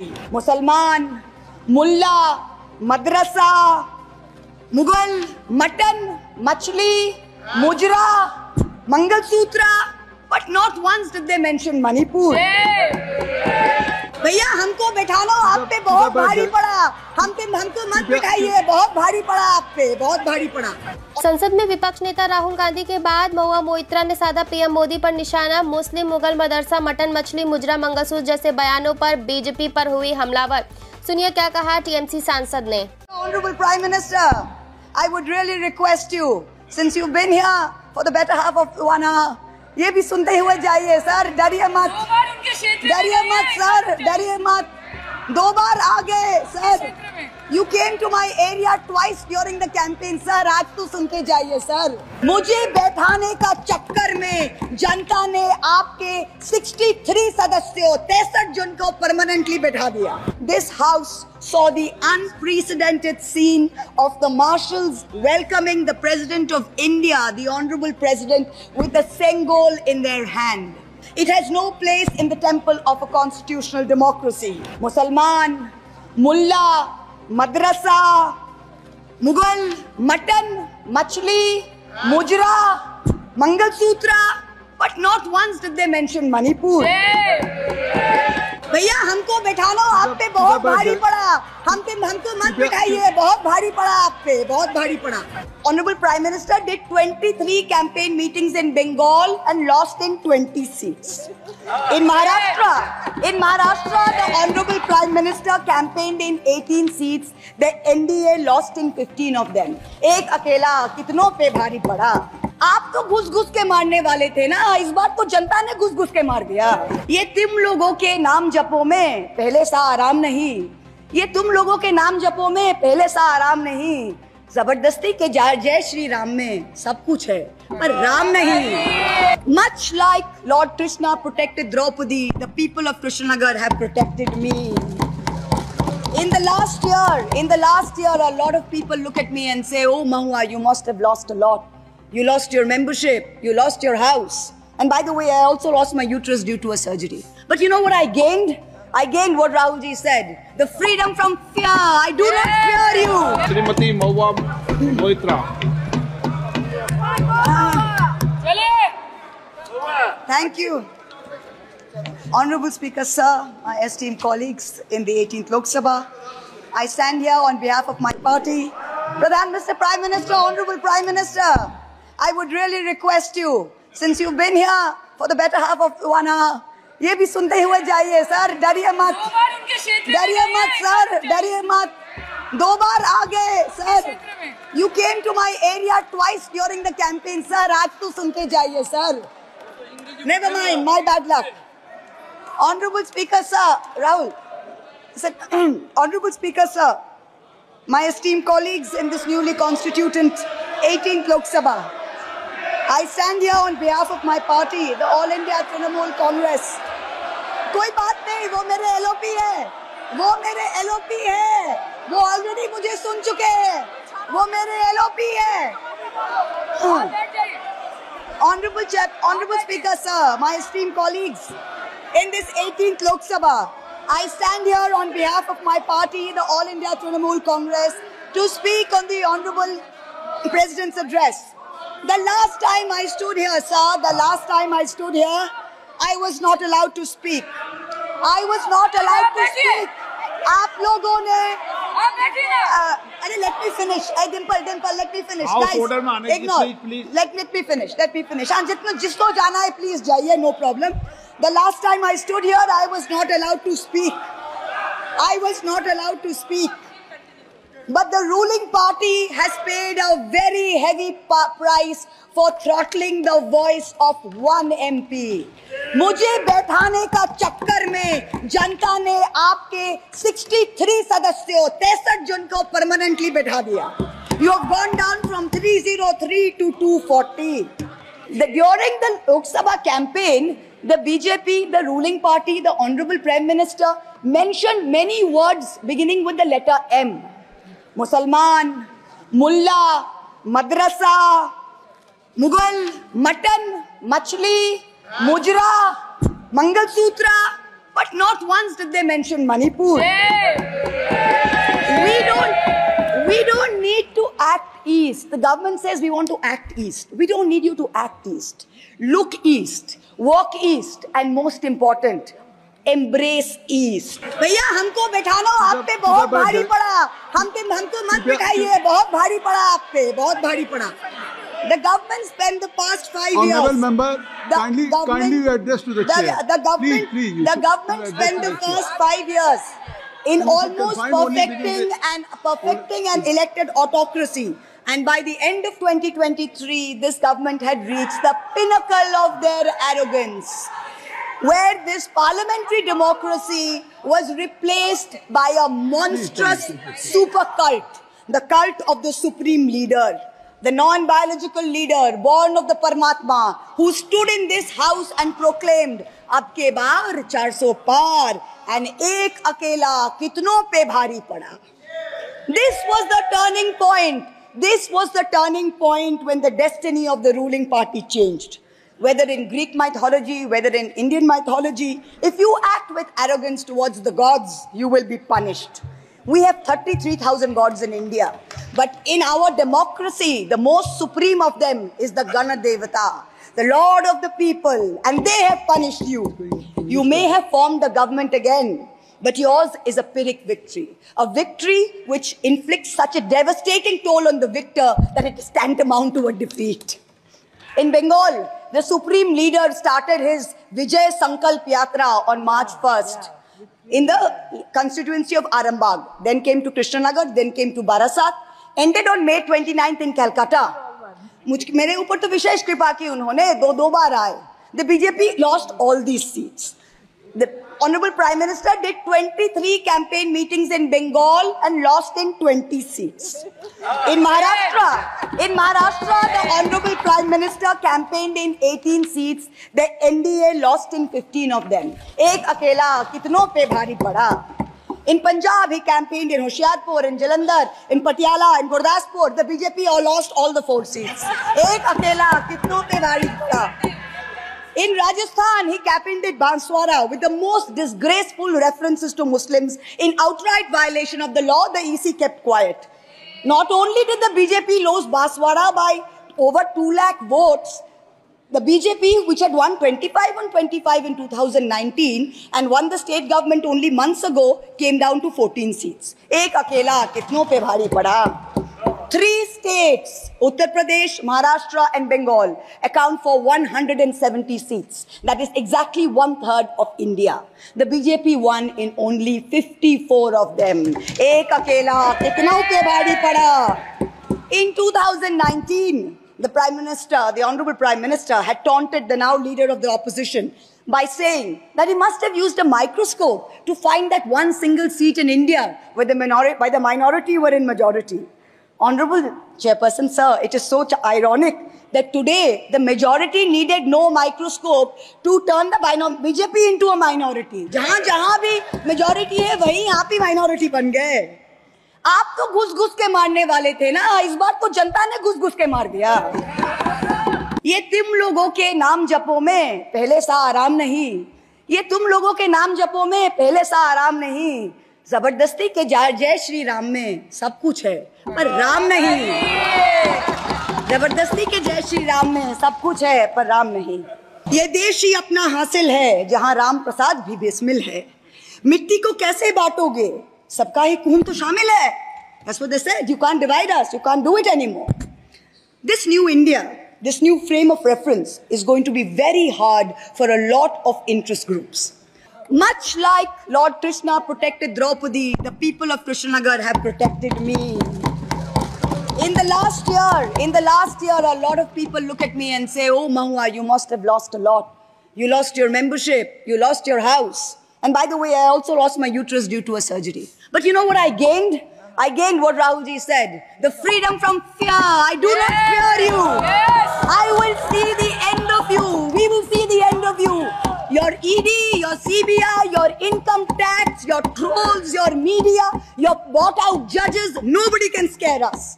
मुसलमान मुल्ला मदरसा मुगल मटन मछली मुजरा mangalsutra but not once did they mention Manipur. Yeah. भैया हमको बैठा लो आप पे बहुत भारी पड़ा। हम पे हमको मत बिठाइए बहुत भारी पड़ा आप पे बहुत भारी पड़ा। संसद में विपक्ष नेता राहुल गांधी के बाद महुआ मोइत्रा ने साधा पीएम मोदी पर निशाना मुस्लिम मुगल मदरसा मटन मछली मुजरा मंगलसूत्र जैसे बयानों पर बीजेपी पर हुई हमलावर। सुनिए क्या कहा टीएमसी सांसद ने। Honorable Prime Minister, I would really request you, since you've been here for the better half of one hour, ये भी सुनते हुए जाइए सर डरिए मत। डरिए मत सर डरिए मत। दो बार आ गए sir you came to my area twice during the campaign sir आज तो सुन के जाइए सर मुझे बैठाने का चक्कर में जनता ने आपके 63 सदस्यों तिरसठ जन को परमानेंटली बैठा दिया this house saw the unprecedented scene of the marshals welcoming the president of India, the honorable president, with the Sengol in their hand. It has no place in the temple of a constitutional democracy. Musalman, Mullah, Madrasa, Mughal, Mutton, Machli, Mujra, Mangal Sutra, but not once did they mention Manipur. भैया हमको बैठा लो आप पे बहुत भारी पड़ा। हम पे हमको तो मत बिठाइए बहुत भारी पड़ा आप पे बहुत भारी पड़ा। Honourable prime minister did 23 campaign meetings in Bengal and lost in 20 seats in Maharashtra in Maharashtra the honourable prime minister campaigned in 18 seats the NDA lost in 15 of them एक अकेला कितनों पे भारी पड़ा? आप तो घुस घुस के मारने वाले थे ना? इस बार तो जनता ने घुस घुस के मार दिया। ये तुम लोगों के नाम जपो में पहले सा आराम नहीं। ये तुम लोगों के नाम जपो में पहले सा आराम नहीं। ज़बरदस्ती के जय श्री राम में सब कुछ है पर राम नहीं। Much like lord Krishna protected Draupadi the people of Krishnanagar have protected me In the last year, in the last year, a lot of people look at me and say, Oh, Mahua, you must have lost a lot. You lost your membership. You lost your house. And by the way, I also lost my uterus due to a surgery. But you know what I gained? I gained what Rahulji said. The freedom from fear. I do not fear you. Srimati Mahua Moitra. Thank you. Honorable Speaker, sir, my esteemed colleagues in the 18th Lok Sabha, I stand here on behalf of my party. Pradhan Mr. Prime Minister, Honorable Prime Minister, I would really request you, since you've been here for the better half of one hour, ये भी सुनते हुए जाइए sir डरिए मत डरिए मत sir डरिए मत दो बार आ गए sir you came to my area twice during the campaign sir आज तो सुन के जाइए sir Never mind, my bad luck. Honorable Speaker, sir, Rahul. Said, Honorable Speaker, sir, my esteemed colleagues in this newly constituted 18th Lok Sabha, I stand here on behalf of my party, the All India Trinamool Congress. कोई बात नहीं वो मेरे LOP है वो मेरे LOP है वो ऑलरेडी मुझे सुन चुके हैं वो मेरे एलओपी है Honorable Chap, Honorable Speaker, sir, my esteemed colleagues, in this 18th Lok Sabha, I stand here on behalf of my party, the All India Trinamool Congress, to speak on the Honorable President's address. The last time I stood here, sir, the last time I stood here, I was not allowed to speak. I was not allowed to speak. आप लोगों ने uh, अरे let me finish. Hey, Dimple, Dimple, let me finish. House Guys, order में आने की ignore. please, please. Let, let me finish. Let me finish. हाँ जितना जिसको जाना है please जाइए no problem. The last time I stood here, I was not allowed But the ruling party has paid a very heavy pa- price for throttling the voice of one MP. मुझे बैठाने का चक्कर में जनता ने आपके 63 सदस्यों तिरसठ जन को परमानेंटली बैठा दिया You have gone down from 303 to 240. The, during the Lok Sabha campaign, the BJP, the ruling party, the Honorable Prime Minister mentioned many words beginning with the letter M. Musalman, Mullah, Madrasa, Mughal, Mutton, Machli, Mujra, Mangalsutra, But not once did they mention Manipur. We don't, we don't need to act east. The government says we want to act east. We don't need you to act east. Look east, walk east, and most important, embrace east. भैया हमको बैठाना आप पे बहुत बैठ भारी जाए। पड़ा हम पे हमको मत कृपया- बिठाइए बहुत भारी पड़ा आप पे बहुत भारी पड़ा The government spent the past five years. Honorable member, The kindly, government- kindly address to the chair. The government, Please, please. the government Address spent to the chair. first five years in You should almost confine only within perfecting the- and perfecting an elected autocracy. And by the end of 2023, this government had reached the pinnacle of their arrogance, where this parliamentary democracy was replaced by a monstrous super cult, the cult of the supreme leader, the non-biological leader born of the Paramatma, who stood in this house and proclaimed, Abke baar 400 par, and ek akela kitno pe bhari pada. This was the turning point. This was the turning point when the destiny of the ruling party changed whether in Greek mythology, whether in Indian mythology, if you act with arrogance towards the gods, you will be punished. We have 33,000 gods in India. But in our democracy, the most supreme of them is the Ganadevata, the Lord of the people, and they have punished you. You may have formed the government again, but yours is a Pyrrhic victory. A victory which inflicts such a devastating toll on the victor that it is tantamount to a defeat. In Bengal, the supreme leader started his Vijay Sankalp Yatra on March 1st in the constituency of Arambagh. Then came to Krishnanagar, then came to Barasat, ended on May 29th in Calcutta. मुझ मेरे ऊपर तो विशेष कृपा की उन्होंने दो दो बार आए the BJP lost all these seats The Honorable Prime Minister did 23 campaign meetings in Bengal and lost in 20 seats. In Maharashtra, in Maharashtra, the Honorable Prime Minister campaigned in 18 seats. The NDA lost in 15 of them. एक अकेला कितनों पे भारी पड़ा In Punjab, he campaigned in Hoshiarpur, in Jalandhar, in Patiala, in Gurdaspur. The BJP all lost all the four seats. एक अकेला कितनों पे भारी पड़ा in Rajasthan, he campaigned at Banswara with the most disgraceful references to Muslims in outright violation of the law. The EC kept quiet. Not only did the BJP lose Banswara by over 2 lakh votes, the BJP, which had won 25 on 25 in 2019 and won the state government only months ago, came down to 14 seats. एक अकेला कितनों पे भारी पड़ा Three states, Uttar Pradesh, Maharashtra, and Bengal, account for 170 seats. That is exactly one third of India. The BJP won in only 54 of them. Ek akela, pada. In 2019, the Prime Minister, the Honorable Prime Minister, had taunted the now leader of the opposition by saying that he must have used a microscope to find that one single seat in India where the, minori- the minority were in majority. Honorable Chairperson, sir, it is so ironic that today the majority needed no microscope to turn the BJP into a minority. जहाँ जहाँ भी majority है वहीं आप ही minority बन गए आप तो घुस घुस के मारने वाले थे ना इस बार तो जनता ने घुस घुस के मार दिया ये तुम लोगों के नाम जपो में पहले सा आराम नहीं ये तुम लोगों के नाम जपो में पहले सा आराम नहीं ज़बरदस्ती के जय जय श्री राम में सब कुछ है, पर राम नहीं। ज़बरदस्ती के जय श्री राम में सब कुछ है, पर राम नहीं। ये देश ही अपना हासिल है, जहाँ राम प्रसाद भी बेसमिल है। मिट्टी को कैसे बांटोगे? सबका ही खून तो शामिल है। You can divide us you can do it any more this new India this new frame of reference is going to be very hard for a lot of interest groups Much like Lord Krishna protected Draupadi, the people of Krishnanagar have protected me. In the last year, in the last year, a lot of people look at me and say, Oh, Mahua, you must have lost a lot. You lost your membership, you lost your house. And by the way, I also lost my uterus due to a surgery. But you know what I gained? I gained what Rahulji said the freedom from fear. I do not fear you. I will see the end of you. We will see the end of you. Your ED, your CBI, your income tax, your trolls, your media, your bought out judges, nobody can scare us.